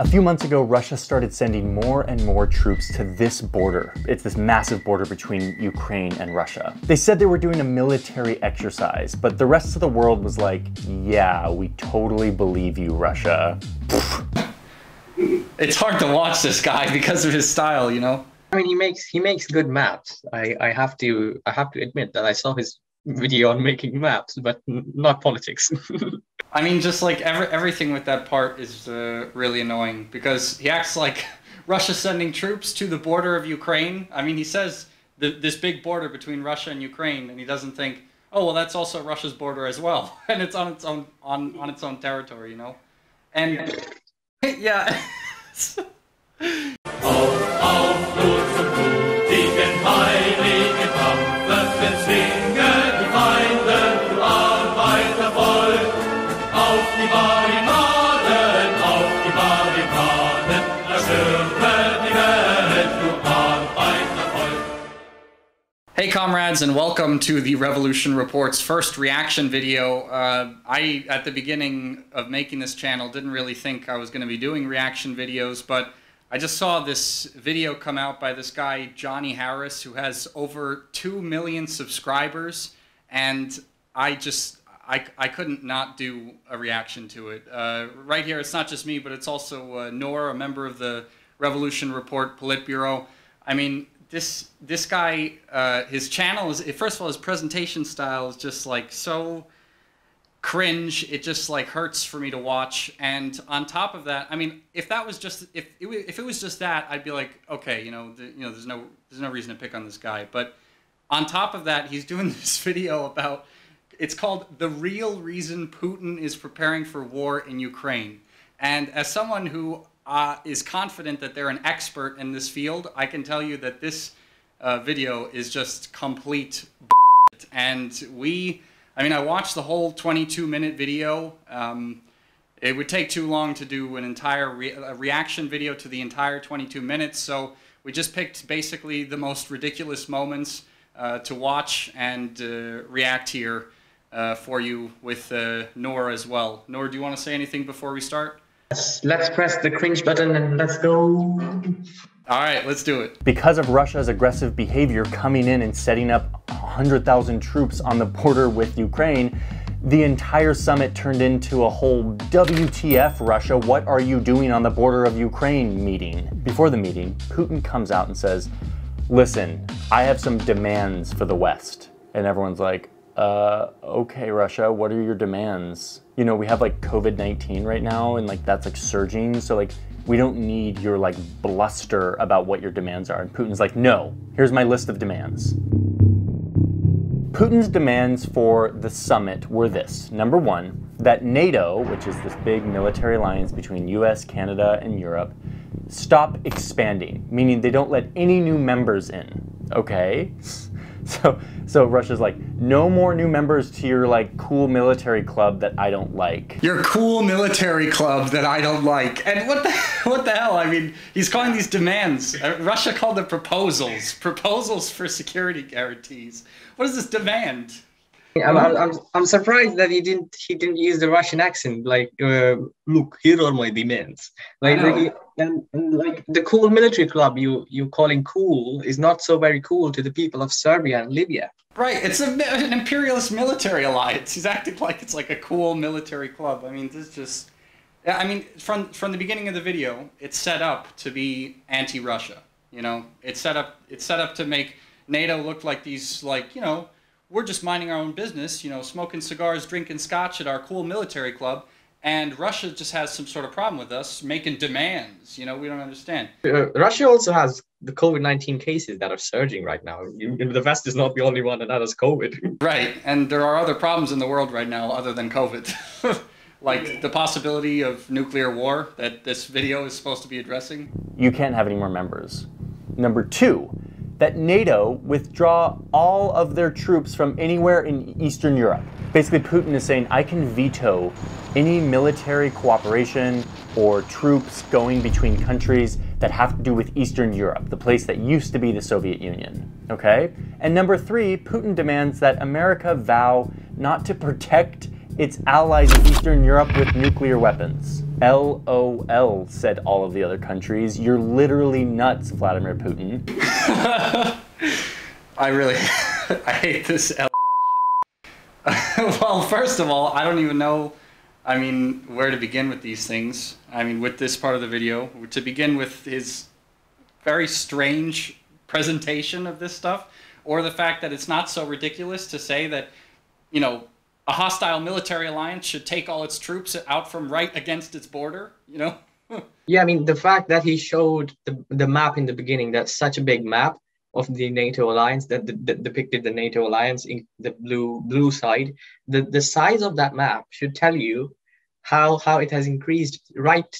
A few months ago, Russia started sending more and more troops to this border. It's this massive border between Ukraine and Russia. They said they were doing a military exercise, but the rest of the world was like, yeah, we totally believe you, Russia. It's hard to watch this guy because of his style, you know? I mean, he makes he makes good maps. I, I have to I have to admit that I saw his video on making maps, but not politics. I mean, just like every, everything with that part is uh, really annoying because he acts like Russia sending troops to the border of Ukraine. I mean, he says this big border between Russia and Ukraine, and he doesn't think, oh well, that's also Russia's border as well, and it's on its own on on its own territory, you know. And yeah. Hey comrades and welcome to the Revolution Report's first reaction video. Uh, I, at the beginning of making this channel, didn't really think I was going to be doing reaction videos, but I just saw this video come out by this guy, Johnny Harris, who has over 2 million subscribers, and I just, I, I couldn't not do a reaction to it. Uh, right here, it's not just me, but it's also uh, Nor, a member of the Revolution Report Politburo. I mean, this this guy, uh, his channel is first of all his presentation style is just like so cringe. It just like hurts for me to watch. And on top of that, I mean, if that was just if it, if it was just that, I'd be like, okay, you know, the, you know, there's no there's no reason to pick on this guy. But on top of that, he's doing this video about it's called the real reason Putin is preparing for war in Ukraine. And as someone who uh, is confident that they're an expert in this field, I can tell you that this uh, video is just complete and we, I mean, I watched the whole 22 minute video. Um, it would take too long to do an entire re reaction video to the entire 22 minutes, so we just picked basically the most ridiculous moments uh, to watch and uh, react here uh, for you with uh, Nor as well. Nor, do you want to say anything before we start? Let's, let's press the cringe button and let's go. All right, let's do it. Because of Russia's aggressive behavior coming in and setting up 100,000 troops on the border with Ukraine, the entire summit turned into a whole WTF Russia, what are you doing on the border of Ukraine meeting. Before the meeting, Putin comes out and says, listen, I have some demands for the West. And everyone's like, uh, okay, Russia, what are your demands? You know, we have like COVID 19 right now, and like that's like surging. So, like, we don't need your like bluster about what your demands are. And Putin's like, no, here's my list of demands. Putin's demands for the summit were this number one, that NATO, which is this big military alliance between US, Canada, and Europe, stop expanding, meaning they don't let any new members in. Okay? So, so Russia's like, no more new members to your like cool military club that I don't like. Your cool military club that I don't like. And what the what the hell? I mean, he's calling these demands. Uh, Russia called them proposals. Proposals for security guarantees. What is this demand? I'm, I'm, I'm surprised that he didn't he didn't use the Russian accent. Like, uh, look, here are my demands. Like, like and, and, like the cool military club you you calling cool is not so very cool to the people of Serbia and Libya. Right, it's a, an imperialist military alliance. He's acting like it's like a cool military club. I mean, this is just. I mean, from from the beginning of the video, it's set up to be anti-Russia. You know, it's set up it's set up to make NATO look like these like you know we're just minding our own business, you know, smoking cigars, drinking scotch at our cool military club, and Russia just has some sort of problem with us making demands. You know, we don't understand. Uh, Russia also has the COVID 19 cases that are surging right now. the West is not the only one that has COVID. Right. And there are other problems in the world right now other than COVID. like the possibility of nuclear war that this video is supposed to be addressing. You can't have any more members. Number two, that NATO withdraw all of their troops from anywhere in Eastern Europe. Basically, Putin is saying, I can veto any military cooperation or troops going between countries that have to do with Eastern Europe, the place that used to be the Soviet Union. Okay? And number three, Putin demands that America vow not to protect its allies in Eastern Europe with nuclear weapons. LOL, said all of the other countries. You're literally nuts, Vladimir Putin. I really, I hate this well, first of all, I don't even know, I mean, where to begin with these things. I mean, with this part of the video, to begin with his very strange presentation of this stuff, or the fact that it's not so ridiculous to say that, you know, a hostile military alliance should take all its troops out from right against its border, you know? yeah, I mean, the fact that he showed the, the map in the beginning, that's such a big map of the NATO alliance that, that, that, depicted the NATO alliance in the blue blue side. The, the size of that map should tell you how, how it has increased right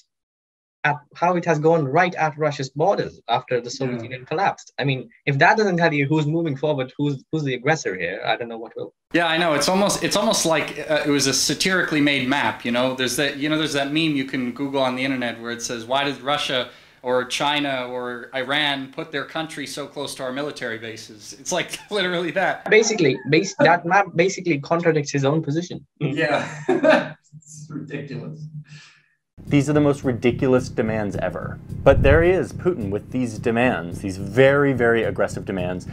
at how it has gone right at Russia's borders after the Soviet yeah. Union collapsed. I mean, if that doesn't tell you who's moving forward, who's who's the aggressor here, I don't know what will. Yeah, I know. It's almost it's almost like uh, it was a satirically made map. You know, there's that you know there's that meme you can Google on the internet where it says why did Russia or China or Iran put their country so close to our military bases. It's like literally that. Basically, base, that map basically contradicts his own position. Yeah, it's ridiculous. These are the most ridiculous demands ever. But there he is, Putin, with these demands, these very, very aggressive demands.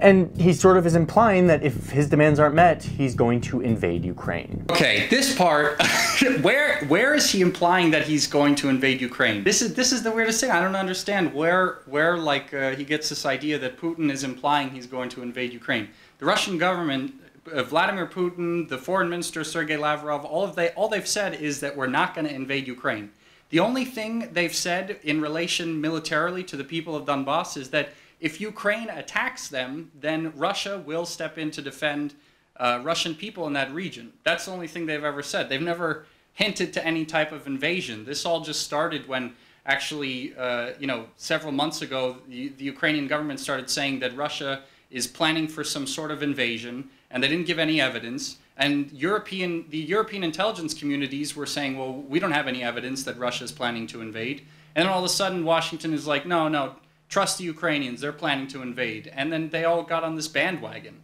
And he sort of is implying that if his demands aren't met, he's going to invade Ukraine. Okay, this part, where where is he implying that he's going to invade Ukraine? This is this is the weirdest thing. I don't understand where where like uh, he gets this idea that Putin is implying he's going to invade Ukraine. The Russian government uh, Vladimir Putin, the foreign minister Sergei Lavrov, all of they all they've said is that we're not going to invade Ukraine. The only thing they've said in relation militarily to the people of Donbass is that if Ukraine attacks them, then Russia will step in to defend uh, Russian people in that region. That's the only thing they've ever said. They've never hinted to any type of invasion. This all just started when actually, uh, you know, several months ago, the, the Ukrainian government started saying that Russia is planning for some sort of invasion and they didn't give any evidence. And European, the European intelligence communities were saying, well, we don't have any evidence that Russia is planning to invade. And then all of a sudden, Washington is like, no, no, trust the Ukrainians, they're planning to invade. And then they all got on this bandwagon.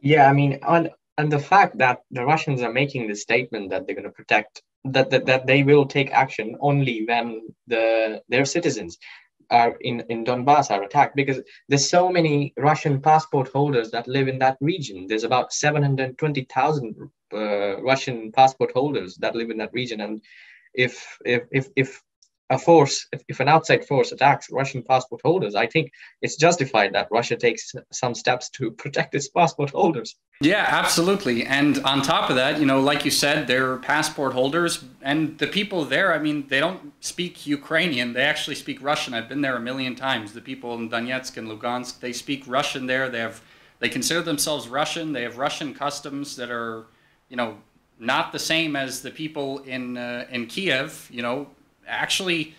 Yeah, I mean, on, and the fact that the Russians are making this statement that they're going to protect, that, that, that they will take action only when the their citizens are in, in Donbass are attacked because there's so many Russian passport holders that live in that region. There's about 720,000 uh, Russian passport holders that live in that region. And if, if, if, if a force, if, if an outside force attacks Russian passport holders, I think it's justified that Russia takes some steps to protect its passport holders. Yeah, absolutely. And on top of that, you know, like you said, they're passport holders, and the people there, I mean, they don't speak Ukrainian. They actually speak Russian. I've been there a million times. The people in Donetsk and Lugansk, they speak Russian there. They have, they consider themselves Russian. They have Russian customs that are, you know, not the same as the people in uh, in Kiev. You know, actually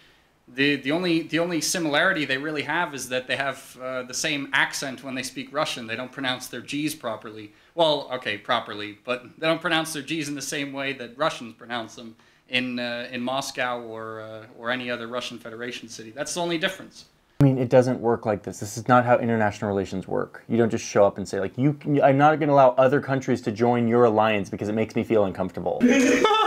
the the only the only similarity they really have is that they have uh, the same accent when they speak Russian. They don't pronounce their G's properly. Well, okay, properly, but they don't pronounce their G's in the same way that Russians pronounce them in uh, in Moscow or uh, or any other Russian Federation city. That's the only difference. I mean, it doesn't work like this. This is not how international relations work. You don't just show up and say like, "You, I'm not going to allow other countries to join your alliance because it makes me feel uncomfortable."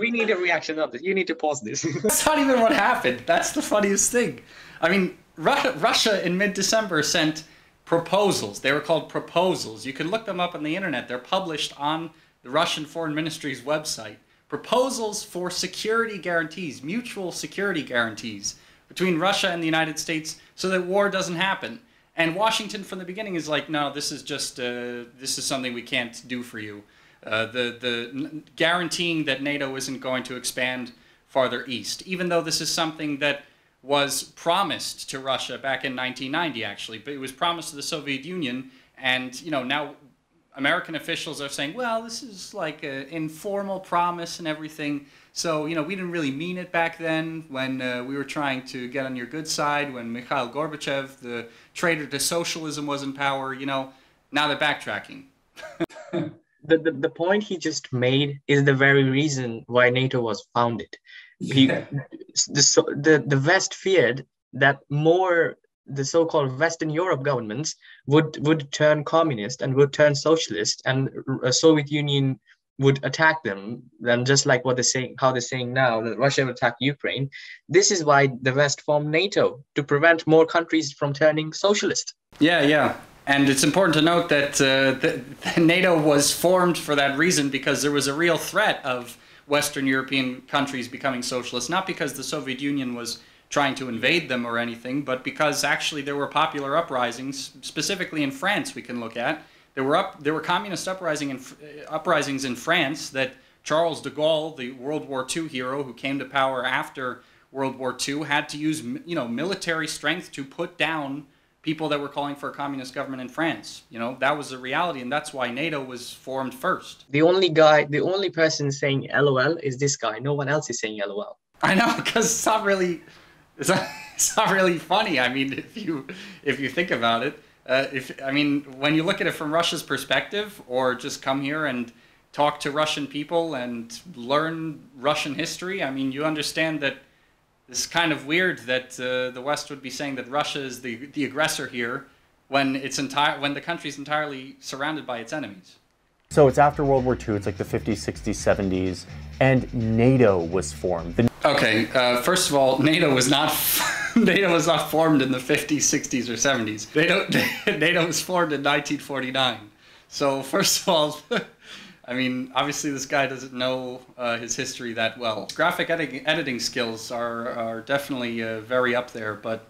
we need a reaction of this. You need to pause this. That's not even what happened. That's the funniest thing. I mean, Russia, Russia in mid-December sent proposals. They were called proposals. You can look them up on the internet. They're published on the Russian Foreign Ministry's website. Proposals for security guarantees, mutual security guarantees between Russia and the United States so that war doesn't happen. And Washington from the beginning is like, no, this is just, uh, this is something we can't do for you. Uh, the, the guaranteeing that NATO isn't going to expand farther east, even though this is something that was promised to Russia back in 1990, actually, but it was promised to the Soviet Union, and you know now American officials are saying, well, this is like an informal promise and everything. So you know we didn't really mean it back then when uh, we were trying to get on your good side when Mikhail Gorbachev, the traitor to socialism, was in power. You know now they're backtracking. the, the, the point he just made is the very reason why NATO was founded. He, yeah. the, the, the West feared that more the so-called Western Europe governments would would turn communist and would turn socialist, and a Soviet Union would attack them, then just like what they're saying, how they're saying now that Russia would attack Ukraine, this is why the West formed NATO to prevent more countries from turning socialist. Yeah, yeah. And it's important to note that, uh, NATO was formed for that reason because there was a real threat of Western European countries becoming socialist, not because the Soviet Union was trying to invade them or anything, but because actually there were popular uprisings, specifically in France, we can look at. There were up, there were communist uprising in, uh, uprisings in France that Charles de Gaulle, the World War II hero who came to power after World War II, had to use you know military strength to put down people that were calling for a communist government in France. You know, that was the reality, and that's why NATO was formed first. The only guy, the only person saying LOL is this guy. No one else is saying LOL. I know, because it's not really, it's not, it's not really funny. I mean, if you if you think about it, uh, if I mean, when you look at it from Russia's perspective, or just come here and talk to Russian people and learn Russian history, I mean, you understand that it's kind of weird that uh, the West would be saying that Russia is the the aggressor here when it's entire when the country's entirely surrounded by its enemies. So it's after World War II. It's like the 50s, 60s, 70s, and NATO was formed. The okay, uh, first of all, NATO was not NATO was not formed in the 50s, 60s, or 70s. NATO NATO was formed in 1949. So first of all. I mean, obviously, this guy doesn't know uh, his history that well. Graphic editing, editing skills are, are definitely uh, very up there, but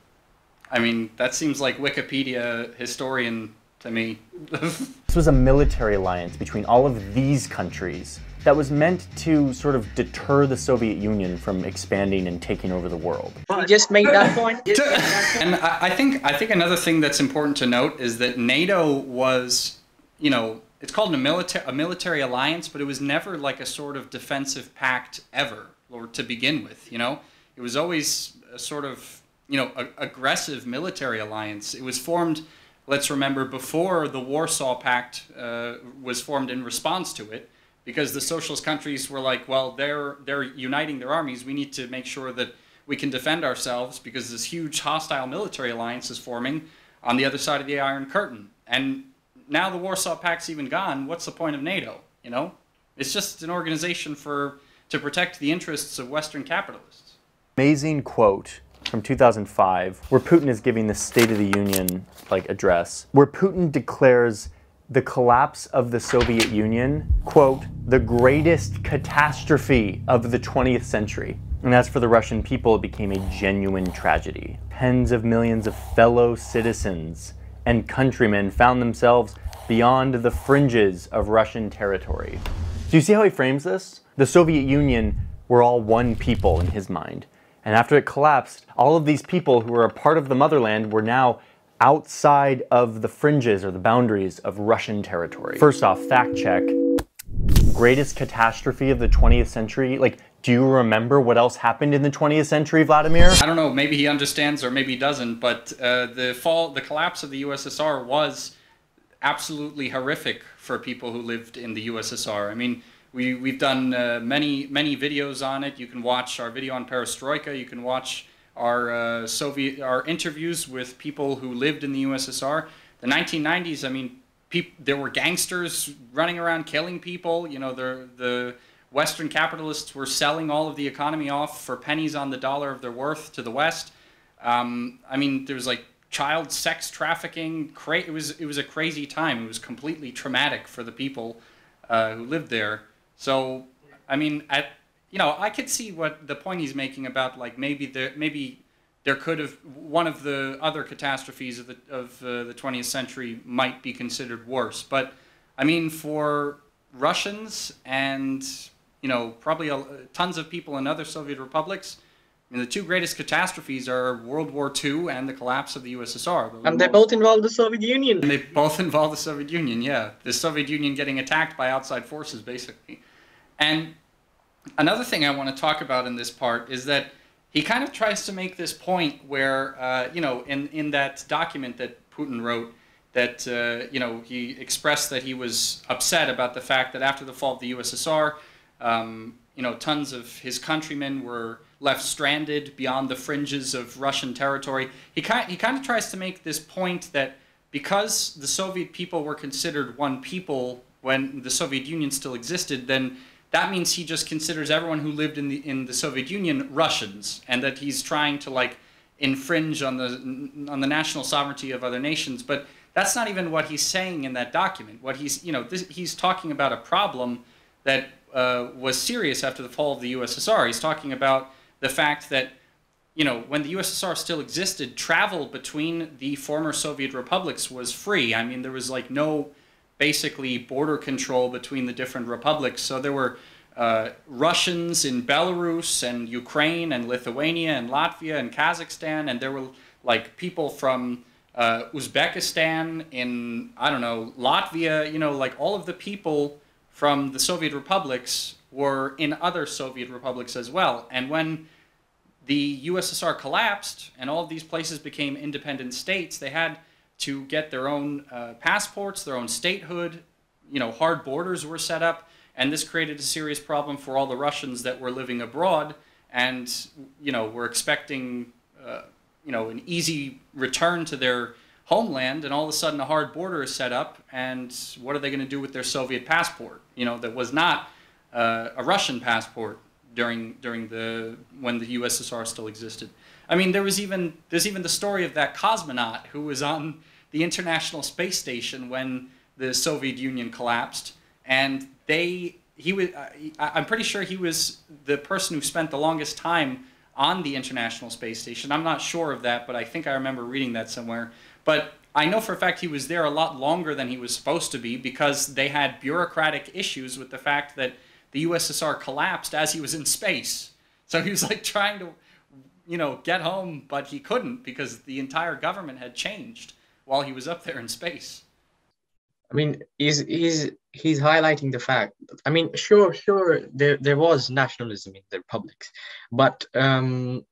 I mean, that seems like Wikipedia historian to me. this was a military alliance between all of these countries that was meant to sort of deter the Soviet Union from expanding and taking over the world. You just made that point. and I think I think another thing that's important to note is that NATO was, you know, it's called a military a military alliance, but it was never like a sort of defensive pact ever, or to begin with. You know, it was always a sort of you know a, aggressive military alliance. It was formed. Let's remember before the Warsaw Pact uh, was formed in response to it, because the socialist countries were like, well, they're they're uniting their armies. We need to make sure that we can defend ourselves because this huge hostile military alliance is forming on the other side of the Iron Curtain. And now the Warsaw Pact's even gone, what's the point of NATO? You know, it's just an organization for to protect the interests of Western capitalists. Amazing quote from 2005 where Putin is giving the State of the Union like address, where Putin declares the collapse of the Soviet Union, quote, the greatest catastrophe of the 20th century. And as for the Russian people, it became a genuine tragedy. Tens of millions of fellow citizens and countrymen found themselves beyond the fringes of Russian territory. Do you see how he frames this? The Soviet Union were all one people in his mind. And after it collapsed, all of these people who were a part of the motherland were now outside of the fringes or the boundaries of Russian territory. First off, fact check. Greatest catastrophe of the 20th century? Like, do you remember what else happened in the 20th century, Vladimir? I don't know. Maybe he understands or maybe he doesn't. But uh, the fall, the collapse of the USSR was absolutely horrific for people who lived in the USSR. I mean, we we've done uh, many many videos on it. You can watch our video on Perestroika. You can watch our uh, Soviet our interviews with people who lived in the USSR. The 1990s. I mean, there were gangsters running around killing people. You know, the the Western capitalists were selling all of the economy off for pennies on the dollar of their worth to the West. Um, I mean, there was like child sex trafficking. It was it was a crazy time. It was completely traumatic for the people uh, who lived there. So, I mean, at you know, I could see what the point he's making about like maybe there maybe there could have one of the other catastrophes of the of uh, the 20th century might be considered worse. But I mean, for Russians and you know, probably a, tons of people in other Soviet republics. I mean, the two greatest catastrophes are World War II and the collapse of the USSR. The and they both involve the Soviet Union. And they both involve the Soviet Union, yeah. The Soviet Union getting attacked by outside forces, basically. And another thing I want to talk about in this part is that he kind of tries to make this point where, uh, you know, in, in that document that Putin wrote, that, uh, you know, he expressed that he was upset about the fact that after the fall of the USSR, um, you know, tons of his countrymen were left stranded beyond the fringes of Russian territory. He kind, he kind of tries to make this point that because the Soviet people were considered one people when the Soviet Union still existed, then that means he just considers everyone who lived in the in the Soviet Union Russians, and that he's trying to like infringe on the on the national sovereignty of other nations. But that's not even what he's saying in that document. What he's you know this, he's talking about a problem that uh, was serious after the fall of the USSR. He's talking about the fact that you know when the USSR still existed, travel between the former Soviet republics was free. I mean there was like no basically border control between the different republics. So there were uh, Russians in Belarus and Ukraine and Lithuania and Latvia and Kazakhstan, and there were like people from uh, Uzbekistan in I don't know Latvia. You know, like all of the people from the Soviet republics were in other Soviet republics as well. And when the USSR collapsed and all of these places became independent states, they had to get their own uh, passports, their own statehood. You know, hard borders were set up, and this created a serious problem for all the Russians that were living abroad, and you know, were expecting uh, you know an easy return to their homeland, and all of a sudden a hard border is set up, and what are they going to do with their Soviet passport? You know, that was not uh, a Russian passport during during the when the USSR still existed. I mean, there was even there's even the story of that cosmonaut who was on the International Space Station when the Soviet Union collapsed, and they he was uh, I'm pretty sure he was the person who spent the longest time on the International Space Station. I'm not sure of that, but I think I remember reading that somewhere. But I know for a fact he was there a lot longer than he was supposed to be because they had bureaucratic issues with the fact that the USSR collapsed as he was in space. So he was like trying to, you know, get home, but he couldn't because the entire government had changed while he was up there in space. I mean, he's he's he's highlighting the fact. I mean, sure, sure, there there was nationalism in the republics, but um,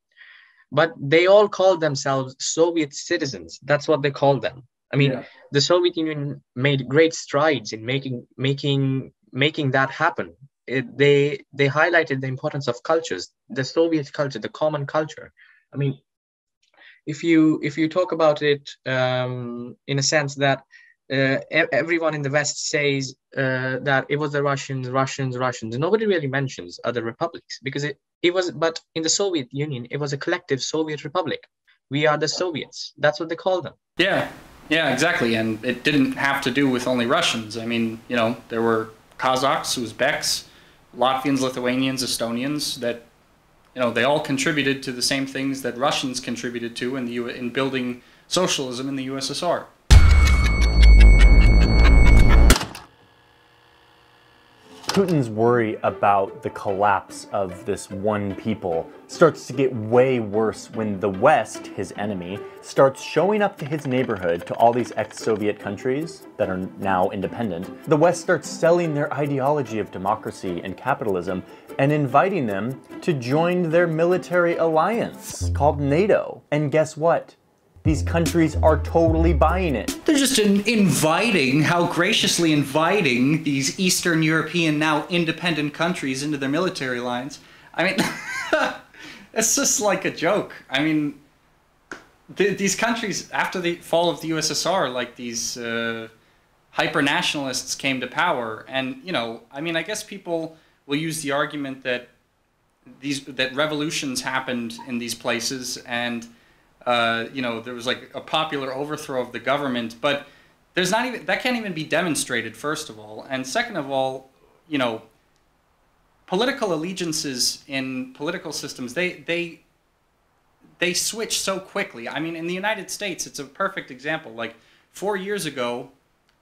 but they all called themselves Soviet citizens. That's what they called them. I mean, yeah. the Soviet Union made great strides in making making making that happen. It, they they highlighted the importance of cultures, the Soviet culture, the common culture. I mean, if you if you talk about it um, in a sense that uh, everyone in the West says uh, that it was the Russians, Russians, Russians. Nobody really mentions other republics because it, it was, but in the Soviet Union, it was a collective Soviet republic. We are the Soviets. That's what they call them. Yeah, yeah, exactly. And it didn't have to do with only Russians. I mean, you know, there were Kazakhs, Uzbeks, Latvians, Lithuanians, Estonians that you know, they all contributed to the same things that Russians contributed to in the U in building socialism in the USSR. Putin's worry about the collapse of this one people starts to get way worse when the West, his enemy, starts showing up to his neighborhood to all these ex Soviet countries that are now independent. The West starts selling their ideology of democracy and capitalism and inviting them to join their military alliance called NATO. And guess what? These countries are totally buying it. They're just in inviting, how graciously inviting these Eastern European, now independent countries into their military lines. I mean, it's just like a joke. I mean, th these countries, after the fall of the USSR, like these uh, hyper nationalists came to power. And, you know, I mean, I guess people will use the argument that these that revolutions happened in these places and uh, you know, there was like a popular overthrow of the government, but there's not even that can't even be demonstrated. First of all, and second of all, you know, political allegiances in political systems they they they switch so quickly. I mean, in the United States, it's a perfect example. Like four years ago,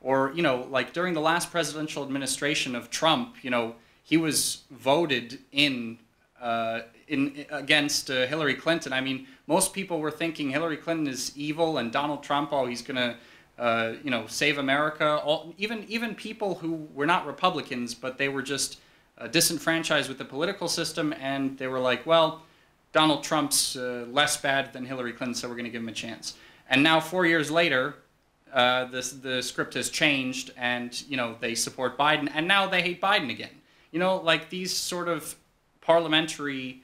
or you know, like during the last presidential administration of Trump, you know, he was voted in uh, in against uh, Hillary Clinton. I mean, most people were thinking Hillary Clinton is evil and Donald Trump, oh, he's going to, uh, you know, save America. All, even even people who were not Republicans, but they were just uh, disenfranchised with the political system, and they were like, well, Donald Trump's uh, less bad than Hillary Clinton, so we're going to give him a chance. And now, four years later, uh, this, the script has changed, and you know they support Biden, and now they hate Biden again. You know, like these sort of parliamentary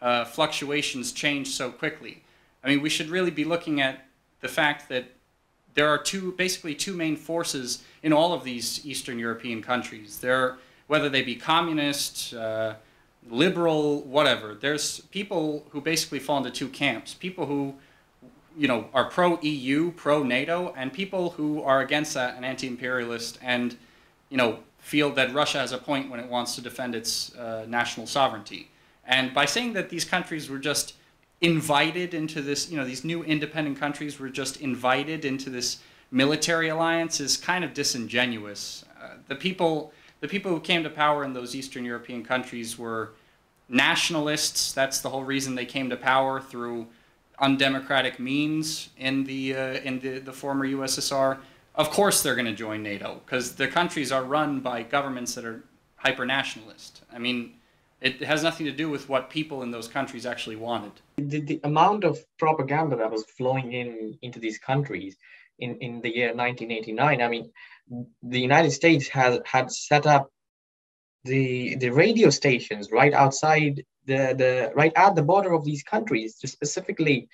uh, fluctuations change so quickly. I mean, we should really be looking at the fact that there are two, basically two main forces in all of these Eastern European countries. There, whether they be communist, uh, liberal, whatever. There's people who basically fall into two camps. People who, you know, are pro EU, pro NATO, and people who are against that and anti-imperialist, and you know, feel that Russia has a point when it wants to defend its uh, national sovereignty. And by saying that these countries were just invited into this, you know, these new independent countries were just invited into this military alliance is kind of disingenuous. Uh, the people, the people who came to power in those Eastern European countries were nationalists. That's the whole reason they came to power through undemocratic means in the uh, in the, the former USSR. Of course, they're going to join NATO because the countries are run by governments that are hyper nationalist. I mean it has nothing to do with what people in those countries actually wanted. The, the amount of propaganda that was flowing in into these countries in, in the year 1989, I mean, the United States has had set up the the radio stations right outside the, the right at the border of these countries to specifically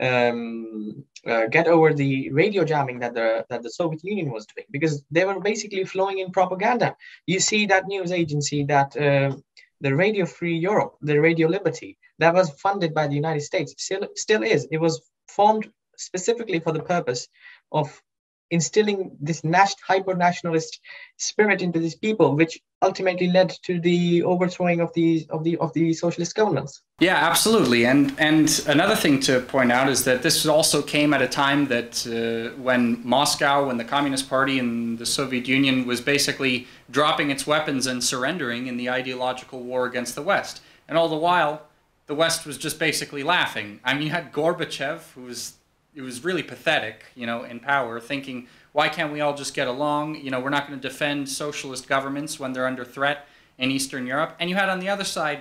um, uh, get over the radio jamming that the that the Soviet Union was doing because they were basically flowing in propaganda. You see that news agency that uh, the Radio Free Europe, the Radio Liberty, that was funded by the United States, still, still is. It was formed specifically for the purpose of instilling this hyper nationalist spirit into these people, which ultimately led to the overthrowing of the of the of the socialist governments. Yeah, absolutely. And and another thing to point out is that this also came at a time that uh, when Moscow, when the Communist Party and the Soviet Union was basically dropping its weapons and surrendering in the ideological war against the West, and all the while. The West was just basically laughing. I mean, you had Gorbachev, who was it was really pathetic, you know, in power, thinking, why can't we all just get along? You know, we're not going to defend socialist governments when they're under threat in Eastern Europe. And you had on the other side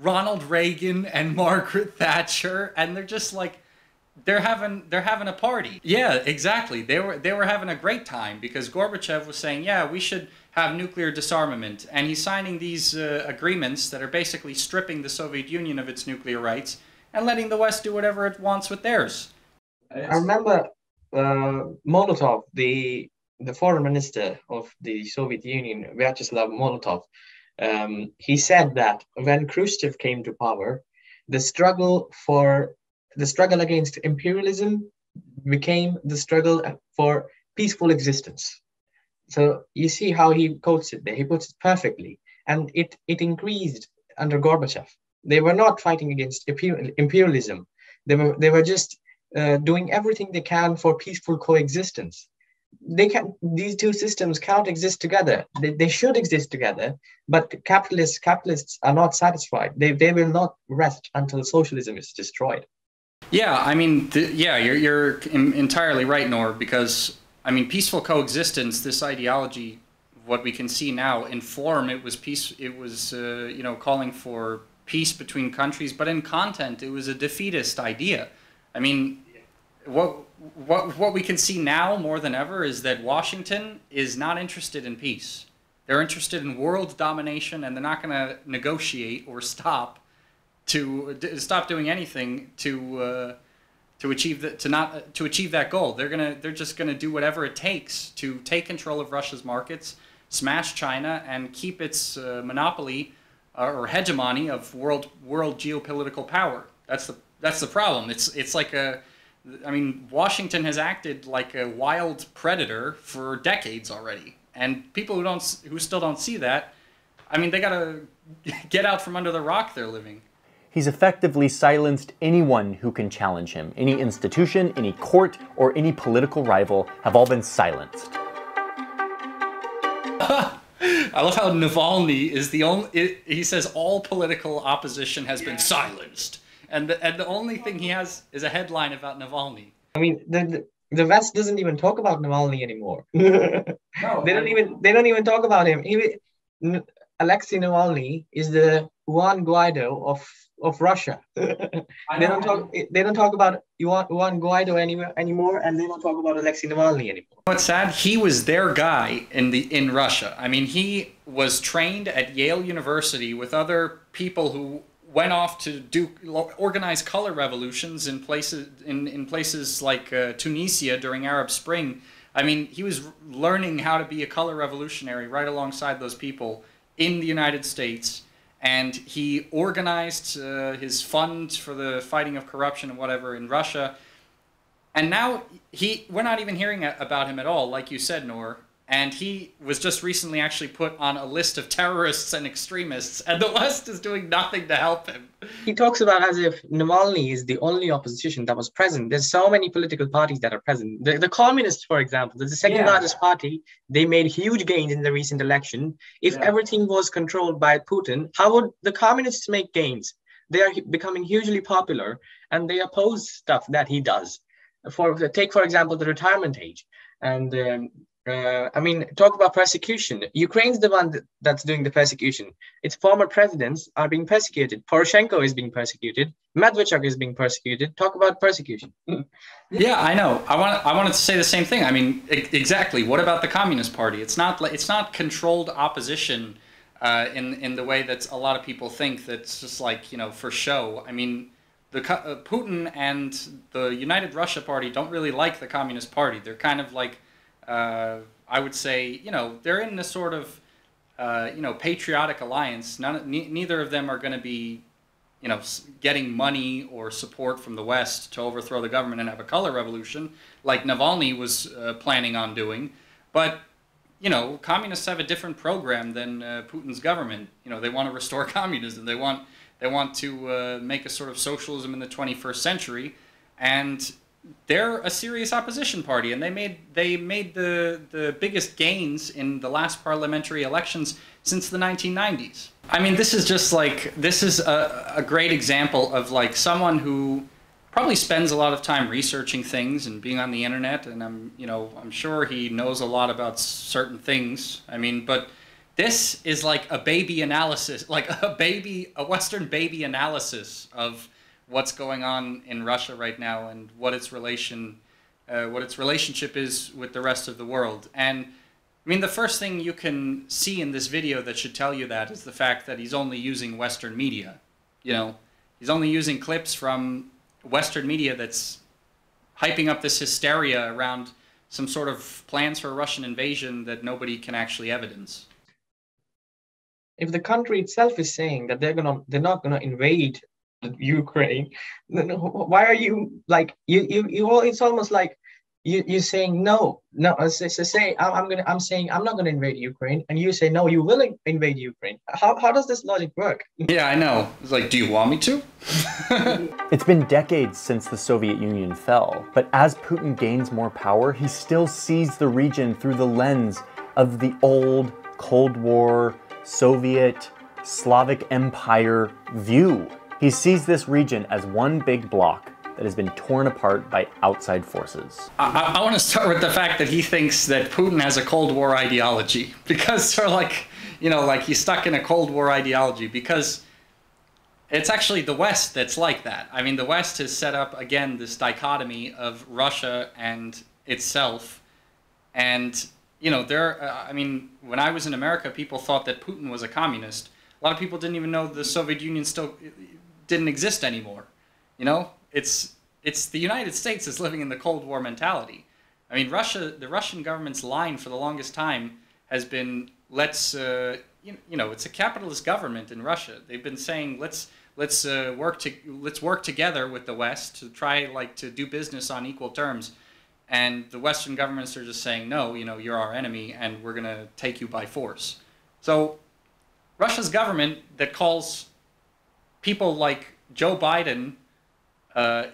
Ronald Reagan and Margaret Thatcher, and they're just like, they're having they're having a party. Yeah, exactly. They were they were having a great time because Gorbachev was saying, yeah, we should have nuclear disarmament, and he's signing these uh, agreements that are basically stripping the Soviet Union of its nuclear rights and letting the West do whatever it wants with theirs. I remember uh, Molotov, the the foreign minister of the Soviet Union, Vyacheslav Molotov, um, he said that when Khrushchev came to power, the struggle for the struggle against imperialism became the struggle for peaceful existence. So you see how he quotes it there. He puts it perfectly, and it it increased under Gorbachev. They were not fighting against imperialism. They were they were just uh, doing everything they can for peaceful coexistence. They can; these two systems cannot exist together. They, they should exist together, but capitalists capitalists are not satisfied. They, they will not rest until socialism is destroyed. Yeah, I mean, yeah, you're, you're entirely right, Nor, because I mean, peaceful coexistence, this ideology, what we can see now in form, it was peace, it was, uh, you know, calling for peace between countries, but in content, it was a defeatist idea. I mean, what what what we can see now more than ever is that Washington is not interested in peace. They're interested in world domination, and they're not going to negotiate or stop to stop doing anything to uh, to achieve that to not to achieve that goal. They're gonna they're just gonna do whatever it takes to take control of Russia's markets, smash China, and keep its uh, monopoly uh, or hegemony of world world geopolitical power. That's the that's the problem. It's it's like a I mean, Washington has acted like a wild predator for decades already, and people who don't who still don't see that, I mean, they gotta get out from under the rock they're living. He's effectively silenced anyone who can challenge him. Any institution, any court, or any political rival have all been silenced. I love how Navalny is the only. It, he says all political opposition has been silenced and the, and the only thing he has is a headline about Navalny. I mean, the the West doesn't even talk about Navalny anymore. no, they don't even they don't even talk about him. Even Alexei Navalny is the Juan Guaido of of Russia. they don't talk. They don't talk about Juan, Juan Guaido anymore, anymore, and they don't talk about Alexei Navalny anymore. What's sad? He was their guy in the in Russia. I mean, he was trained at Yale University with other people who went off to do organize color revolutions in places in, in places like uh, Tunisia during Arab Spring. I mean, he was learning how to be a color revolutionary right alongside those people in the United States, and he organized uh, his fund for the fighting of corruption and whatever in Russia. And now he, we're not even hearing about him at all, like you said, Noor and he was just recently actually put on a list of terrorists and extremists, and the West is doing nothing to help him. He talks about as if Navalny is the only opposition that was present. There's so many political parties that are present. The, the communists, for example, the second yeah. largest party. They made huge gains in the recent election. If yeah. everything was controlled by Putin, how would the communists make gains? They are becoming hugely popular, and they oppose stuff that he does. For take, for example, the retirement age and um, uh, I mean, talk about persecution. Ukraine's the one that's doing the persecution. Its former presidents are being persecuted. Poroshenko is being persecuted. Medvedchuk is being persecuted. Talk about persecution. yeah, I know. I want. I wanted to say the same thing. I mean, exactly. What about the Communist Party? It's not. It's not controlled opposition uh, in in the way that a lot of people think. That's just like you know for show. I mean. The, uh, Putin and the United Russia Party don't really like the Communist Party. They're kind of like uh, I would say, you know, they're in this sort of, uh, you know, patriotic alliance. None, ne- neither of them are going to be, you know, getting money or support from the West to overthrow the government and have a color revolution like Navalny was uh, planning on doing. But, you know, communists have a different program than uh, Putin's government. You know, they want to restore communism. They want they want to uh, make a sort of socialism in the 21st century, and they're a serious opposition party, and they made they made the the biggest gains in the last parliamentary elections since the 1990s. I mean, this is just like this is a, a great example of like someone who probably spends a lot of time researching things and being on the internet, and I'm you know I'm sure he knows a lot about certain things. I mean, but this is like a baby analysis, like a baby, a Western baby analysis of what's going on in Russia right now and what its relation, uh, what its relationship is with the rest of the world. And I mean, the first thing you can see in this video that should tell you that is the fact that he's only using Western media. You know, he's only using clips from Western media that's hyping up this hysteria around some sort of plans for a Russian invasion that nobody can actually evidence. If the country itself is saying that they're gonna they're not gonna invade Ukraine. Why are you like you you you? It's almost like you you're saying no, no. Uh, it's, it's say I'm, I'm gonna I'm saying I'm not gonna invade Ukraine, and you say no, you will invade Ukraine. How how does this logic work? Yeah, I know. It's like, do you want me to? it's been decades since the Soviet Union fell, but as Putin gains more power, he still sees the region through the lens of the old Cold War Soviet Slavic Empire view. He sees this region as one big block that has been torn apart by outside forces. I, I want to start with the fact that he thinks that Putin has a Cold War ideology because they're like, you know, like he's stuck in a Cold War ideology because it's actually the West that's like that. I mean, the West has set up, again, this dichotomy of Russia and itself. And, you know, there, uh, I mean, when I was in America, people thought that Putin was a communist. A lot of people didn't even know the Soviet Union still didn't exist anymore. You know, it's it's the United States is living in the Cold War mentality. I mean, Russia, the Russian government's line for the longest time has been let's uh, you, you know it's a capitalist government in Russia. They've been saying let's let's uh, work to let's work together with the West to try like to do business on equal terms. And the Western governments are just saying no, you know, you're our enemy, and we're gonna take you by force. So, Russia's government that calls people like Joe Biden, uh,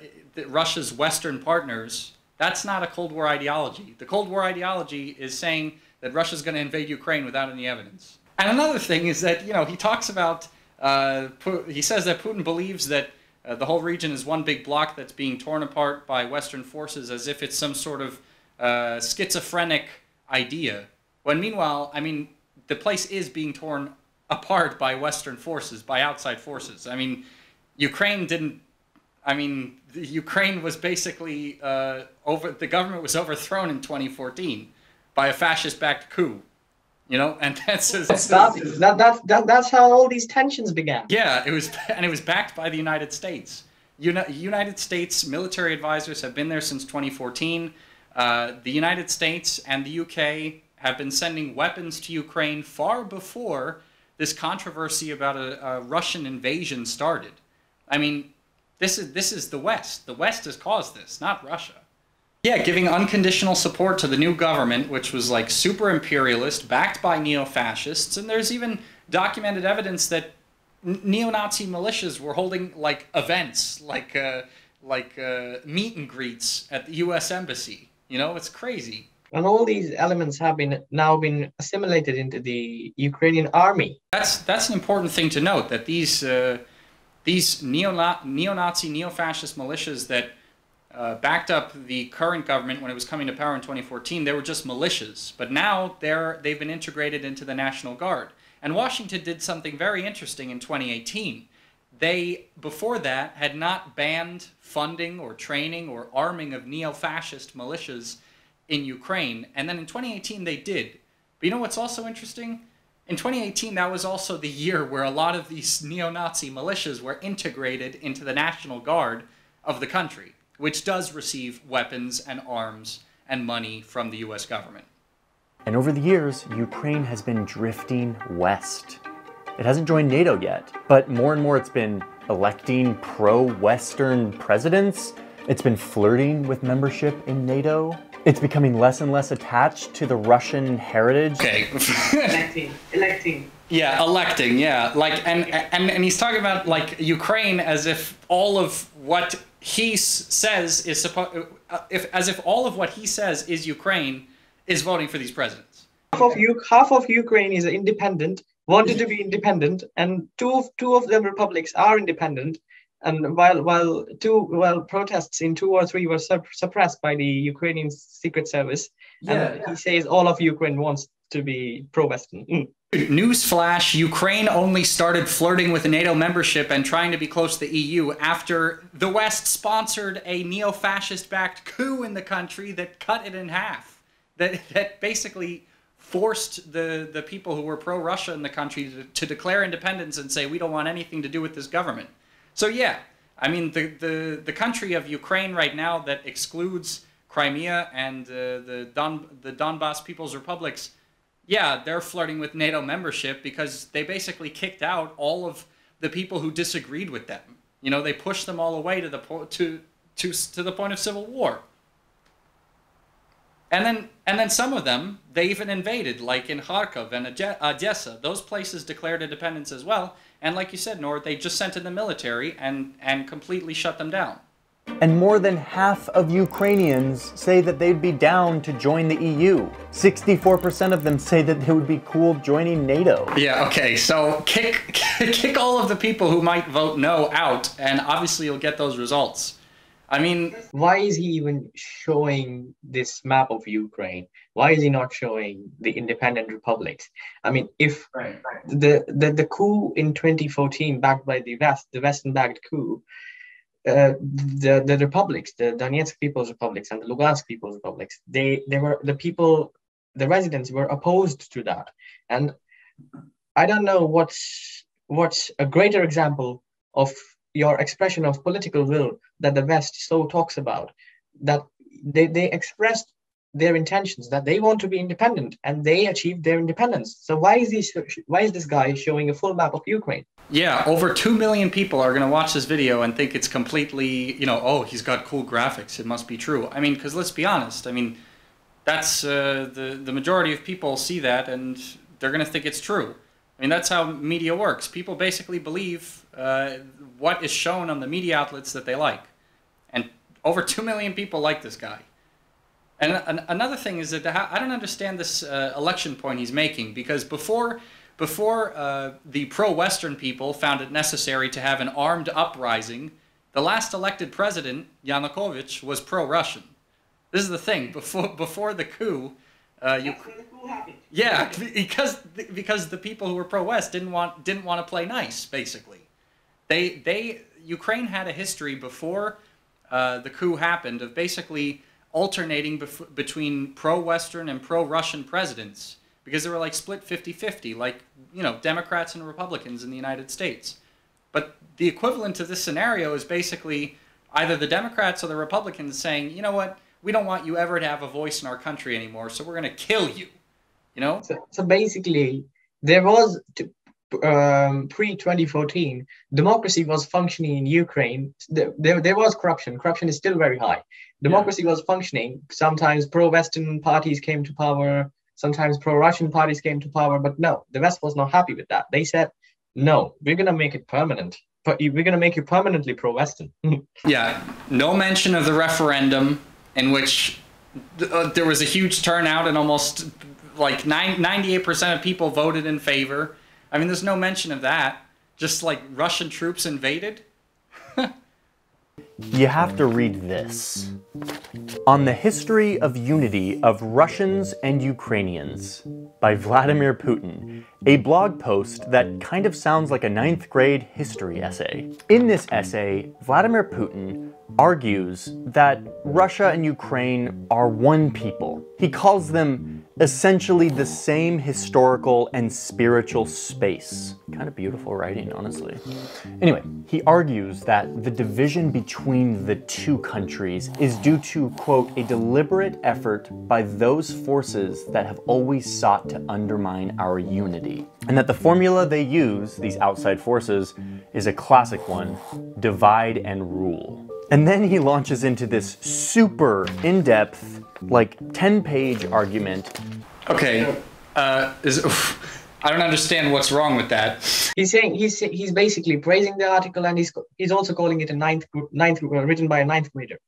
Russia's Western partners, that's not a Cold War ideology. The Cold War ideology is saying that Russia's going to invade Ukraine without any evidence. And another thing is that, you know, he talks about, uh, he says that Putin believes that uh, the whole region is one big block that's being torn apart by Western forces as if it's some sort of uh, schizophrenic idea. When meanwhile, I mean, the place is being torn apart by Western forces, by outside forces. I mean, Ukraine didn't. I mean, Ukraine was basically uh, over. The government was overthrown in 2014 by a fascist-backed coup. You know, and that's that, that, that, that, that's how all these tensions began. Yeah, it was, and it was backed by the United States. Uni- United States military advisors have been there since 2014. Uh, the United States and the UK have been sending weapons to Ukraine far before this controversy about a, a Russian invasion started. I mean, this is this is the West. The West has caused this, not Russia. Yeah, giving unconditional support to the new government, which was like super imperialist, backed by neo fascists. And there's even documented evidence that neo Nazi militias were holding like events, like, uh, like uh, meet and greets at the US Embassy. You know, it's crazy. And all these elements have been now been assimilated into the Ukrainian army. That's that's an important thing to note that these uh, these neo neo-Nazi, neo-fascist militias that uh, backed up the current government when it was coming to power in 2014, they were just militias. But now they're, they've been integrated into the National Guard. And Washington did something very interesting in 2018. They, before that, had not banned funding or training or arming of neo-fascist militias in Ukraine. And then in 2018, they did. But you know what's also interesting? In 2018, that was also the year where a lot of these neo-Nazi militias were integrated into the National Guard of the country which does receive weapons and arms and money from the US government. And over the years, Ukraine has been drifting west. It hasn't joined NATO yet, but more and more it's been electing pro Western presidents. It's been flirting with membership in NATO. It's becoming less and less attached to the Russian heritage. Okay. electing. Electing. Yeah, electing, yeah. Like and, and and he's talking about like Ukraine as if all of what he says is supposed uh, if as if all of what he says is Ukraine is voting for these presidents. Half of you, half of Ukraine is independent, wanted to be independent, and two of two of the republics are independent. And while while two while protests in two or three were suppressed by the Ukrainian secret service, yeah, and yeah. he says all of Ukraine wants to be pro-Western. Mm. Newsflash Ukraine only started flirting with NATO membership and trying to be close to the EU after the West sponsored a neo fascist backed coup in the country that cut it in half. That, that basically forced the, the people who were pro Russia in the country to, to declare independence and say, we don't want anything to do with this government. So, yeah, I mean, the, the, the country of Ukraine right now that excludes Crimea and uh, the, Don, the Donbass People's Republics yeah, they're flirting with NATO membership because they basically kicked out all of the people who disagreed with them. You know, they pushed them all away to the po- to to to the point of civil war. And then and then some of them they even invaded, like in Kharkov and Odessa. Those places declared independence as well. And like you said, Nord, they just sent in the military and and completely shut them down. And more than half of Ukrainians say that they'd be down to join the EU. 64% of them say that they would be cool joining NATO. Yeah, okay. So kick kick all of the people who might vote no out and obviously you'll get those results. I mean, why is he even showing this map of Ukraine? Why is he not showing the independent republics? I mean, if right, right. The, the the coup in 2014 backed by the West, the Western backed coup, uh, the the republics, the Donetsk People's Republics and the Lugansk People's Republics, they they were the people, the residents were opposed to that, and I don't know what's what's a greater example of your expression of political will that the West so talks about, that they they expressed their intentions that they want to be independent and they achieved their independence. So why is this why is this guy showing a full map of Ukraine? Yeah, over 2 million people are going to watch this video and think it's completely, you know, oh, he's got cool graphics. It must be true. I mean, cuz let's be honest. I mean, that's uh, the the majority of people see that and they're going to think it's true. I mean, that's how media works. People basically believe uh, what is shown on the media outlets that they like. And over 2 million people like this guy. And another thing is that I don't understand this uh, election point he's making because before before uh, the pro-Western people found it necessary to have an armed uprising, the last elected president Yanukovych was pro-Russian. This is the thing before before the coup. Uh, you, yeah, because because the people who were pro-West didn't want didn't want to play nice. Basically, they they Ukraine had a history before uh, the coup happened of basically alternating between pro-Western and pro-Russian presidents because they were like split 50-50, like, you know, Democrats and Republicans in the United States. But the equivalent to this scenario is basically either the Democrats or the Republicans saying, you know what, we don't want you ever to have a voice in our country anymore, so we're going to kill you. You know? So, so basically, there was um, pre 2014, democracy was functioning in Ukraine. There, there, was corruption. Corruption is still very high. Democracy yeah. was functioning. Sometimes pro Western parties came to power, sometimes pro Russian parties came to power. But no, the West was not happy with that. They said, no, we're going to make it permanent. But we're going to make you permanently pro Western. yeah. No mention of the referendum in which uh, there was a huge turnout and almost like 98% of people voted in favor. I mean, there's no mention of that. Just like Russian troops invaded. you have to read this. On the History of Unity of Russians and Ukrainians by Vladimir Putin, a blog post that kind of sounds like a ninth grade history essay. In this essay, Vladimir Putin argues that Russia and Ukraine are one people. He calls them essentially the same historical and spiritual space. Kind of beautiful writing, honestly. Anyway, he argues that the division between the two countries is due to, quote, a deliberate effort by those forces that have always sought to undermine our unity. And that the formula they use, these outside forces, is a classic one divide and rule. And then he launches into this super in depth, like 10 page argument. Okay. Uh, is, I don't understand what's wrong with that. He's saying he's he's basically praising the article and he's he's also calling it a ninth ninth uh, written by a ninth grader.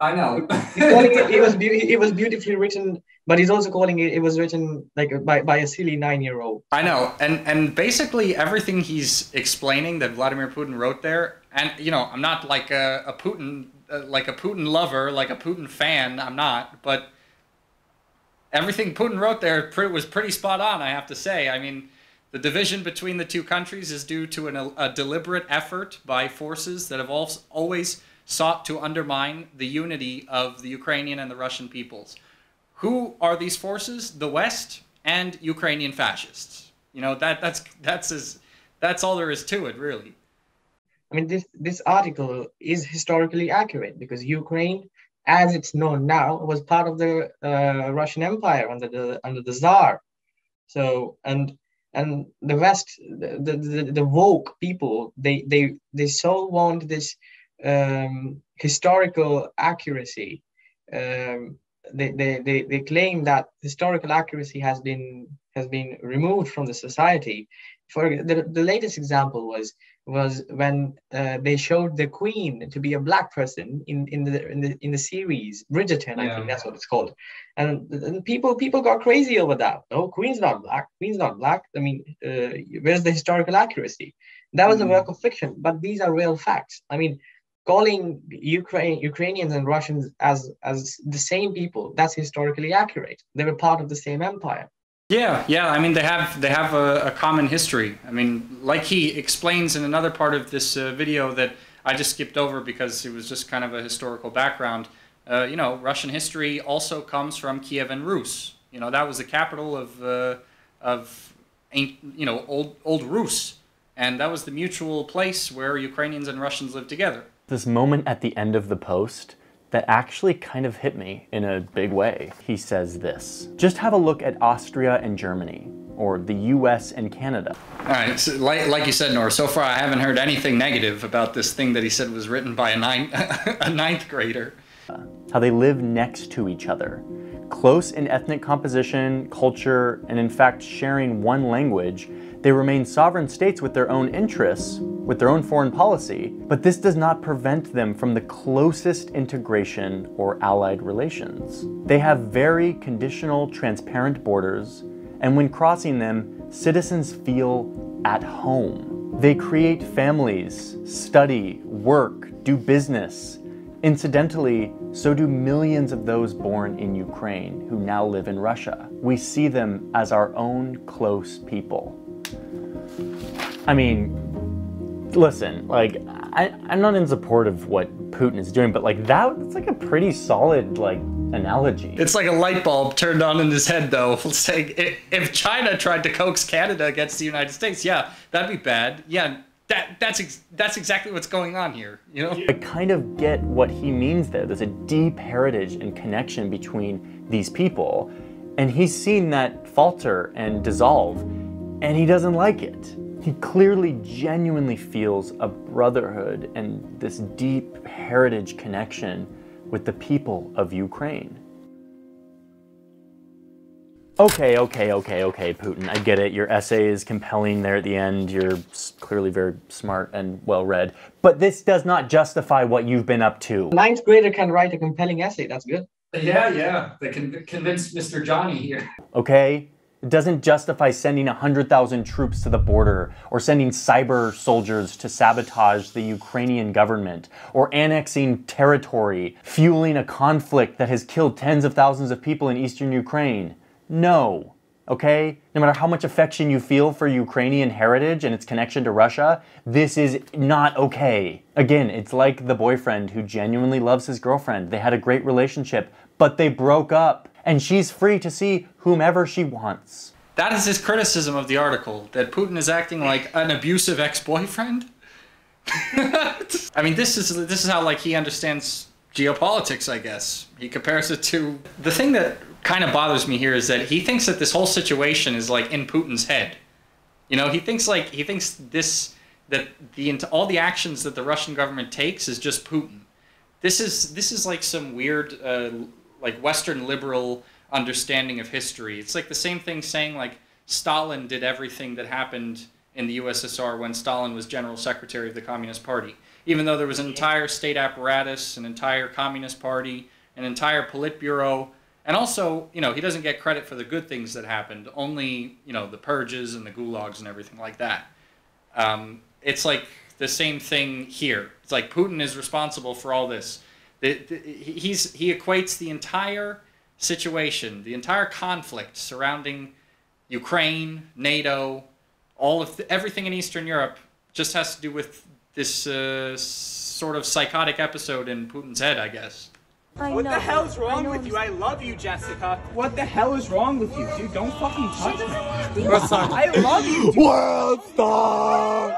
I know. he's calling it, it was it was beautifully written, but he's also calling it it was written like by, by a silly nine year old. I know, and and basically everything he's explaining that Vladimir Putin wrote there and you know, I'm not like a, a Putin uh, like a Putin lover, like a Putin fan. I'm not, but everything Putin wrote there was pretty spot on. I have to say. I mean, the division between the two countries is due to an, a deliberate effort by forces that have always sought to undermine the unity of the Ukrainian and the Russian peoples. Who are these forces? The West and Ukrainian fascists. You know that that's that's as that's all there is to it, really. I mean, this, this article is historically accurate because Ukraine, as it's known now, was part of the uh, Russian Empire under the under the Tsar. So and and the West, the the, the woke people, they they they so want this um, historical accuracy. Um, they, they, they, they claim that historical accuracy has been has been removed from the society. For the, the latest example was was when uh, they showed the queen to be a black person in, in the in the in the series Bridgerton, I think that's what it's called, and, and people people got crazy over that. No, queen's not black. Queen's not black. I mean, uh, where's the historical accuracy? That was mm. a work of fiction, but these are real facts. I mean, calling Ukraine Ukrainians and Russians as as the same people that's historically accurate. They were part of the same empire. Yeah, yeah. I mean, they have they have a, a common history. I mean, like he explains in another part of this uh, video that I just skipped over because it was just kind of a historical background. Uh, you know, Russian history also comes from Kievan Rus. You know, that was the capital of uh, of you know old old Rus, and that was the mutual place where Ukrainians and Russians lived together. This moment at the end of the post that actually kind of hit me in a big way. He says this Just have a look at Austria and Germany, or the US and Canada. All right, so like, like you said, Nora, so far I haven't heard anything negative about this thing that he said was written by a, nine, a ninth grader. How they live next to each other, close in ethnic composition, culture, and in fact sharing one language they remain sovereign states with their own interests, with their own foreign policy, but this does not prevent them from the closest integration or allied relations. They have very conditional, transparent borders, and when crossing them, citizens feel at home. They create families, study, work, do business. Incidentally, so do millions of those born in Ukraine who now live in Russia. We see them as our own close people. I mean, listen, like, I, I'm not in support of what Putin is doing, but like that, that's like a pretty solid like analogy. It's like a light bulb turned on in his head, though, saying if China tried to coax Canada against the United States, yeah, that'd be bad. Yeah, that that's ex- that's exactly what's going on here. You know, I kind of get what he means there. There's a deep heritage and connection between these people, and he's seen that falter and dissolve, and he doesn't like it. He clearly, genuinely feels a brotherhood and this deep heritage connection with the people of Ukraine. Okay, okay, okay, okay, Putin. I get it. Your essay is compelling there at the end. You're clearly very smart and well read. But this does not justify what you've been up to. Ninth grader can write a compelling essay. That's good. Yeah, yeah. They can convince Mr. Johnny here. Okay? It doesn't justify sending 100,000 troops to the border or sending cyber soldiers to sabotage the Ukrainian government or annexing territory, fueling a conflict that has killed tens of thousands of people in eastern Ukraine. No. Okay? No matter how much affection you feel for Ukrainian heritage and its connection to Russia, this is not okay. Again, it's like the boyfriend who genuinely loves his girlfriend. They had a great relationship, but they broke up, and she's free to see whomever she wants. That is his criticism of the article that Putin is acting like an abusive ex-boyfriend. I mean, this is this is how like he understands geopolitics, I guess. He compares it to the thing that kind of bothers me here is that he thinks that this whole situation is like in Putin's head. You know, he thinks like he thinks this that the all the actions that the Russian government takes is just Putin. This is this is like some weird uh, like Western liberal understanding of history. It's like the same thing saying like Stalin did everything that happened in the USSR when Stalin was general secretary of the Communist Party even though there was an entire state apparatus, an entire Communist Party, an entire Politburo, and also, you know, he doesn't get credit for the good things that happened, only, you know, the purges and the gulags and everything like that. Um, it's like the same thing here. It's like Putin is responsible for all this. The, the, he's, he equates the entire situation, the entire conflict surrounding Ukraine, NATO, all of the, everything in Eastern Europe just has to do with this uh, sort of psychotic episode in Putin's head, I guess. I what know. the hell's wrong with you? I love you, Jessica. What the hell is wrong with you, dude? Don't fucking touch me. I love you. Dude. World star.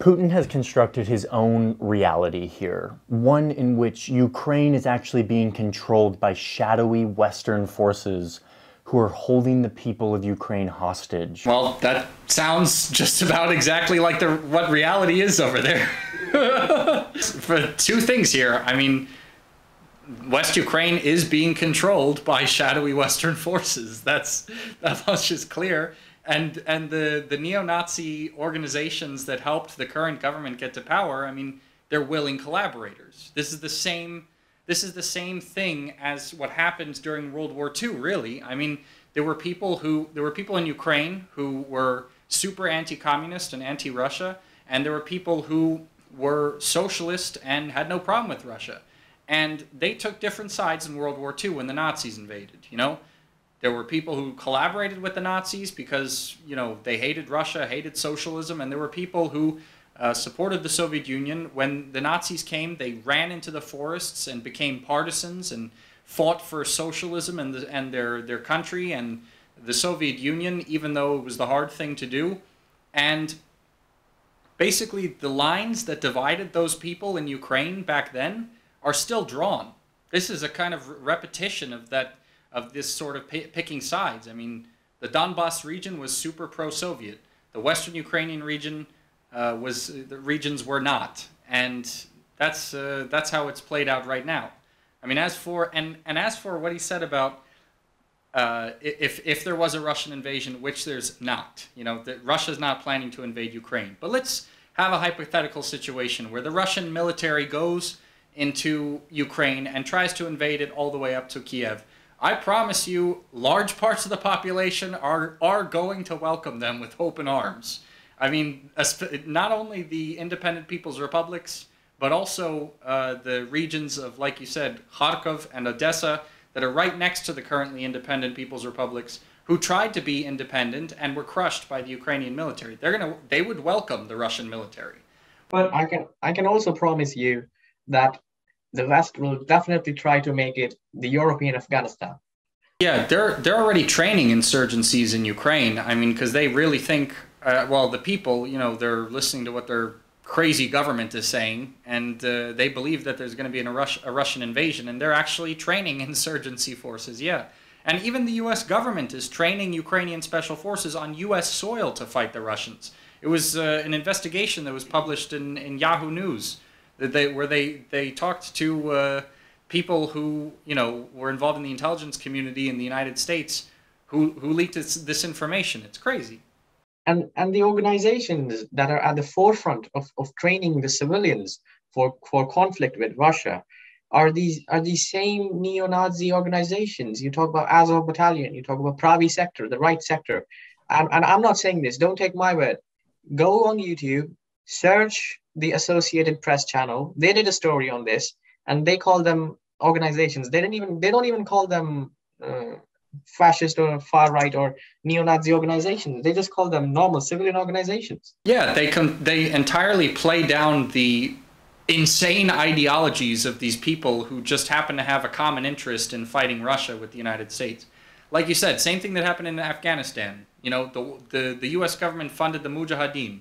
Putin has constructed his own reality here, one in which Ukraine is actually being controlled by shadowy Western forces who are holding the people of Ukraine hostage. Well, that sounds just about exactly like the what reality is over there. For two things here, I mean, West Ukraine is being controlled by shadowy Western forces. That's that much is clear. And and the the neo-Nazi organizations that helped the current government get to power, I mean, they're willing collaborators. This is the same this is the same thing as what happened during World War II, really. I mean, there were people who there were people in Ukraine who were super anti-communist and anti-Russia, and there were people who were socialist and had no problem with Russia. And they took different sides in World War II when the Nazis invaded, you know? There were people who collaborated with the Nazis because, you know, they hated Russia, hated socialism, and there were people who uh, supported the Soviet Union. When the Nazis came, they ran into the forests and became partisans and fought for socialism and, the, and their, their country and the Soviet Union, even though it was the hard thing to do. And basically, the lines that divided those people in Ukraine back then are still drawn. This is a kind of repetition of that of this sort of picking sides. I mean, the Donbass region was super pro-Soviet. The Western Ukrainian region uh, was the regions were not, and that's uh, that's how it's played out right now. I mean, as for and and as for what he said about uh, if if there was a Russian invasion, which there's not, you know, that Russia's not planning to invade Ukraine. But let's have a hypothetical situation where the Russian military goes into Ukraine and tries to invade it all the way up to Kiev. I promise you, large parts of the population are are going to welcome them with open arms. I mean, not only the independent people's republics, but also uh, the regions of, like you said, Kharkov and Odessa that are right next to the currently independent people's republics who tried to be independent and were crushed by the Ukrainian military. They're gonna, they would welcome the Russian military. But I can, I can also promise you that the West will definitely try to make it the European Afghanistan. Yeah, they're they're already training insurgencies in Ukraine. I mean, because they really think, uh, well, the people, you know, they're listening to what their crazy government is saying, and uh, they believe that there's going to be an, a, Rus- a Russian invasion, and they're actually training insurgency forces. Yeah, and even the U.S. government is training Ukrainian special forces on U.S. soil to fight the Russians. It was uh, an investigation that was published in, in Yahoo News they where they they talked to uh, people who you know were involved in the intelligence community in the United States who who leaked this, this information. It's crazy. And and the organizations that are at the forefront of, of training the civilians for, for conflict with Russia are these are these same neo-Nazi organizations. You talk about Azov Battalion, you talk about Pravi Sector, the right sector. And, and I'm not saying this, don't take my word. Go on YouTube, search the Associated Press channel. They did a story on this and they call them organizations. They didn't even they don't even call them uh, fascist or far right or neo-Nazi organizations. They just call them normal civilian organizations. Yeah, they com- they entirely play down the insane ideologies of these people who just happen to have a common interest in fighting Russia with the United States. Like you said, same thing that happened in Afghanistan. You know, the the, the U.S. government funded the Mujahideen,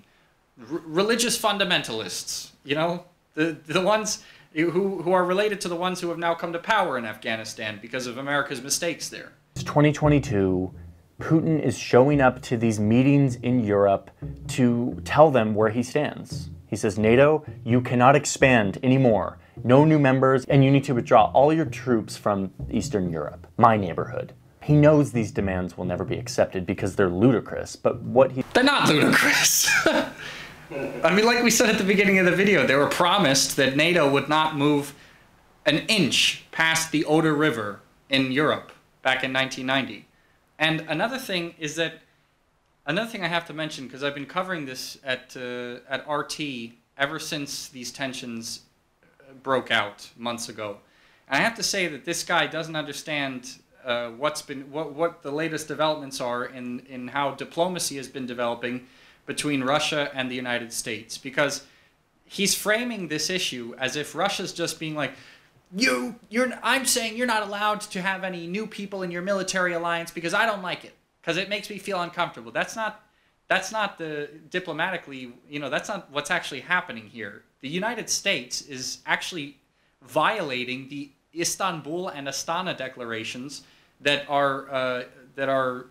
R- religious fundamentalists. You know, the the ones who, who are related to the ones who have now come to power in Afghanistan because of America's mistakes there. It's 2022. Putin is showing up to these meetings in Europe to tell them where he stands. He says, NATO, you cannot expand anymore. No new members, and you need to withdraw all your troops from Eastern Europe, my neighborhood. He knows these demands will never be accepted because they're ludicrous, but what he. They're not ludicrous. I mean, like we said at the beginning of the video, they were promised that NATO would not move an inch past the Oder River in Europe back in 1990. And another thing is that another thing I have to mention because I've been covering this at uh, at RT ever since these tensions uh, broke out months ago, and I have to say that this guy doesn't understand uh, what's been what what the latest developments are in in how diplomacy has been developing between Russia and the United States because he's framing this issue as if Russia's just being like you you're I'm saying you're not allowed to have any new people in your military alliance because I don't like it because it makes me feel uncomfortable. That's not that's not the diplomatically, you know, that's not what's actually happening here. The United States is actually violating the Istanbul and Astana declarations that are uh, that are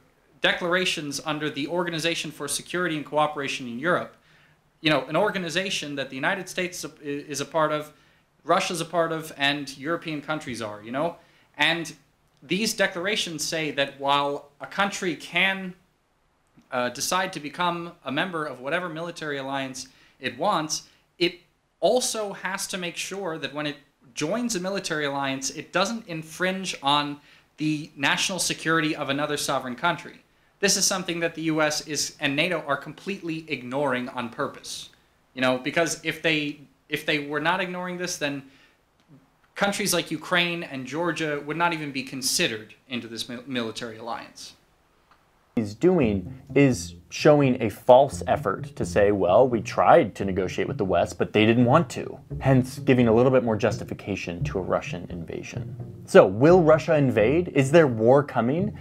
declarations under the Organization for Security and Cooperation in Europe. You know, an organization that the United States is a part of, Russia's a part of, and European countries are, you know? And these declarations say that while a country can uh, decide to become a member of whatever military alliance it wants, it also has to make sure that when it joins a military alliance, it doesn't infringe on the national security of another sovereign country. This is something that the U.S. is and NATO are completely ignoring on purpose. You know, because if they if they were not ignoring this, then countries like Ukraine and Georgia would not even be considered into this military alliance. He's doing is showing a false effort to say, well, we tried to negotiate with the West, but they didn't want to, hence giving a little bit more justification to a Russian invasion. So, will Russia invade? Is there war coming?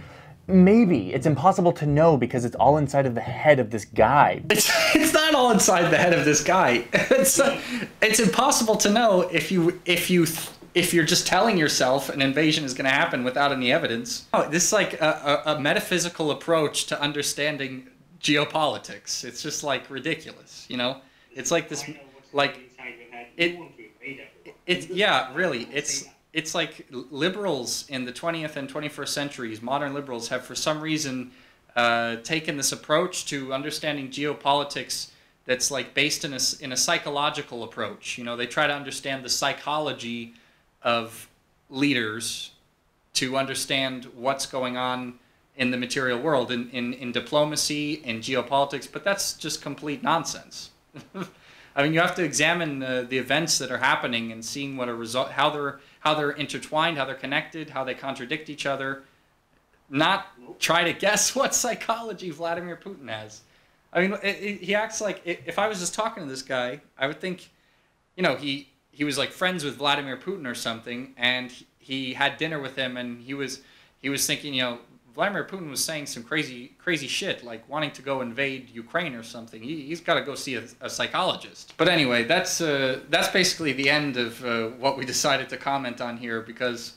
Maybe. It's impossible to know because it's all inside of the head of this guy. It's, it's not all inside the head of this guy. It's, uh, it's impossible to know if you if you if you're just telling yourself an invasion is going to happen without any evidence. Oh, this is like a, a, a metaphysical approach to understanding geopolitics. It's just like ridiculous, you know? It's like this like it, it yeah, really. It's it's like liberals in the 20th and 21st centuries, modern liberals have for some reason uh, taken this approach to understanding geopolitics that's like based in a, in a psychological approach. You know, they try to understand the psychology of leaders to understand what's going on in the material world, in, in, in diplomacy, in geopolitics, but that's just complete nonsense. I mean, you have to examine uh, the events that are happening and seeing what a result, how they're how they're intertwined, how they're connected, how they contradict each other. Not try to guess what psychology Vladimir Putin has. I mean, it, it, he acts like if I was just talking to this guy, I would think, you know, he he was like friends with Vladimir Putin or something, and he had dinner with him, and he was he was thinking, you know, Vladimir Putin was saying some crazy crazy shit, like wanting to go invade Ukraine or something. He, has got to go see a, a, psychologist. But anyway, that's uh, that's basically the end of uh, what we decided to comment on here because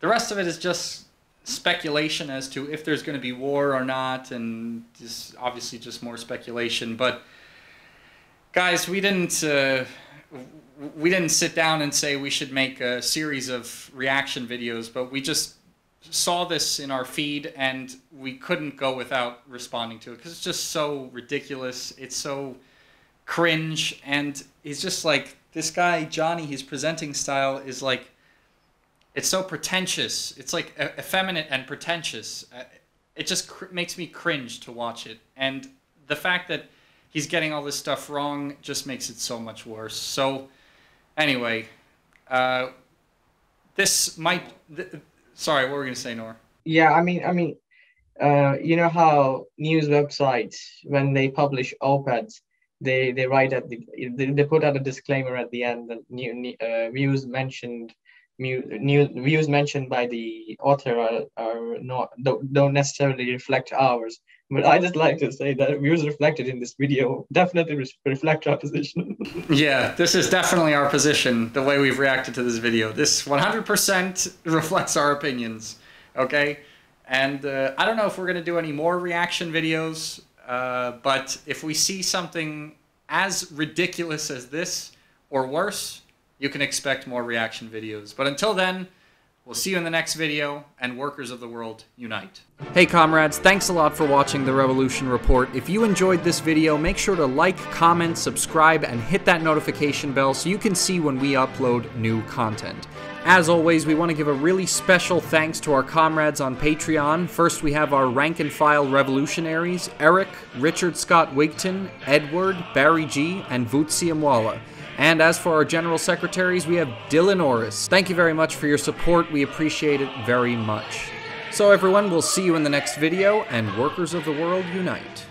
the rest of it is just speculation as to if there's going to be war or not, and just obviously just more speculation. But guys, we didn't. Uh, we didn't sit down and say we should make a series of reaction videos, but we just saw this in our feed and we couldn't go without responding to it because it's just so ridiculous. It's so cringe, and he's just like this guy Johnny. His presenting style is like it's so pretentious. It's like effeminate and pretentious. Uh, it just makes me cringe to watch it, and the fact that he's getting all this stuff wrong just makes it so much worse. So, anyway, uh, this might. Th- sorry, what were we gonna say, Nor? Yeah, I mean, I mean, uh, you know how news websites when they publish op-eds, they they write at the they, they put out a disclaimer at the end that new uh, views mentioned new views mentioned by the author are, are not don't necessarily reflect ours but i just like to say that views reflected in this video definitely re- reflect our position. Yeah this is definitely our position the way we've reacted to this video. This 100% reflects our opinions okay? And uh, i don't know if we're going to do any more reaction videos uh, but if we see something as ridiculous as this or worse you can expect more reaction videos. But until then, we'll see you in the next video, and workers of the world unite. Hey comrades, thanks a lot for watching the Revolution Report. If you enjoyed this video, make sure to like, comment, subscribe, and hit that notification bell so you can see when we upload new content. As always, we want to give a really special thanks to our comrades on Patreon. First, we have our rank and file revolutionaries, Eric, Richard Scott Wigton, Edward, Barry G, and Vutsi Amwala. And as for our general secretaries, we have Dylan Orris. Thank you very much for your support. We appreciate it very much. So everyone, we'll see you in the next video, and Workers of the World Unite.